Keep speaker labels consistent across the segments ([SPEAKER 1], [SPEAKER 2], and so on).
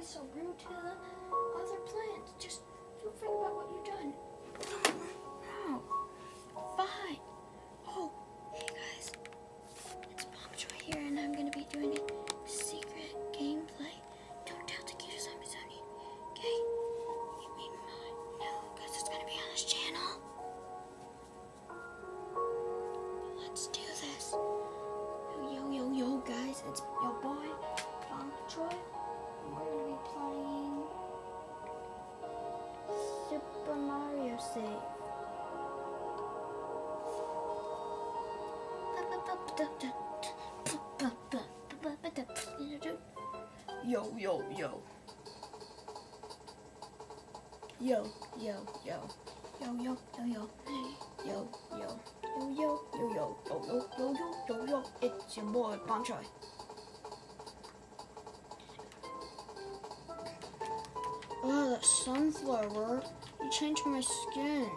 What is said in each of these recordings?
[SPEAKER 1] always so rude to the other plants. Just don't think about what you've done. No. Fine. Oh, hey guys. It's here, and I'm gonna be doing a secret gameplay. Don't tell Takedo Samizoni. Okay? You mean mine? No, because it's gonna be on his channel. Let's do Yo, yo, yo. Yo, yo, yo. Yo, yo, yo, yo. Yo, yo. Yo, yo, yo, yo. Yo, yo, yo, yo, yo, yo. It's your boy, Bonk Choy. Oh, that sunflower. You changed my skin.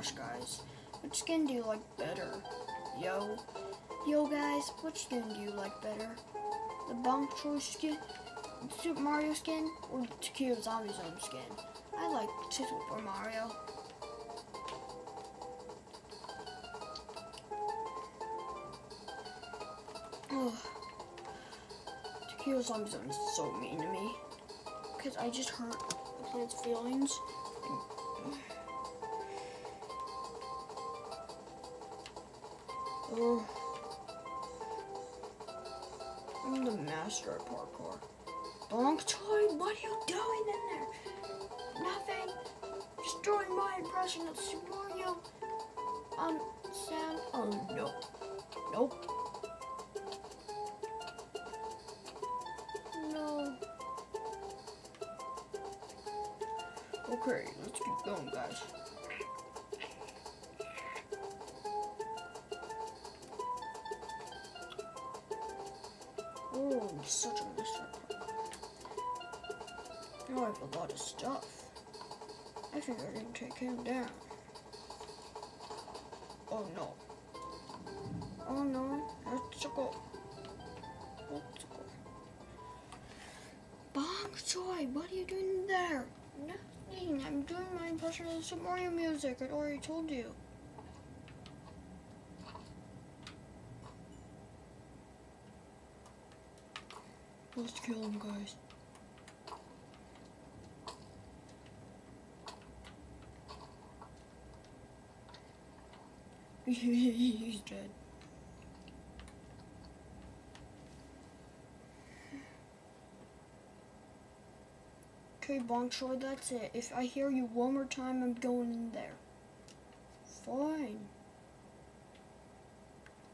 [SPEAKER 1] Gosh, guys. Which skin do you like better? Yo. Yo, guys, which skin do you like better? The Choice skin? Super Mario skin? Or the Tequila Zombie Zone skin? I like Super Mario. Oh. Tequila Zombie Zone is so mean to me. Because I just hurt the plant's feelings. Oh. I'm the master at parkour. Bonk Choy, what are you doing in there? Nothing. Destroying my impression of Super Mario. Um, Sam. Oh no. Nope. No. Okay, let's keep going, guys. I'm such a master. Now I have a lot of stuff. I think I can take him down. Oh no. Oh no, let's go. Let's go. Bonk Choy, what are you doing there? Nothing. I'm doing my impression of Super Mario music. I already told you. Let's kill him, guys. He's dead. Okay, Bonk that's it. If I hear you one more time, I'm going in there. Fine.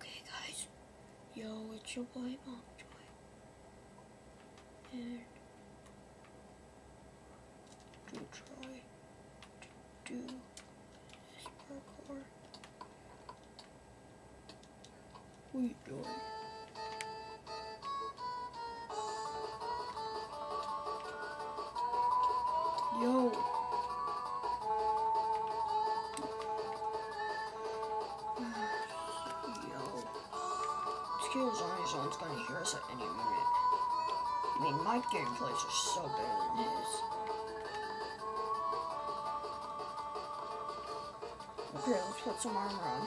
[SPEAKER 1] Okay, guys. Yo, it's your boy, Bonk Choy. To try to do this parkour. What are you doing? Yo. Yo. On his own's gonna hear us at any minute. I mean, my gameplays are so better than his. Okay, let's put some armor on.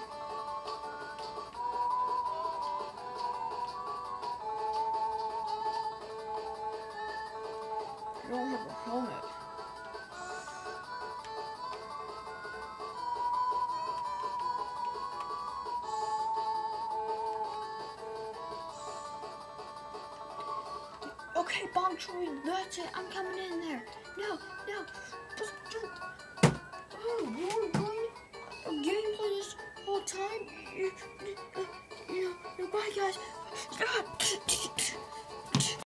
[SPEAKER 1] I don't have a helmet. Okay, Bonk Choy, that's it. I'm coming in there. No, no. Oh, you're going uh, a gameplay this whole time. You, you, you, you, bye, guys.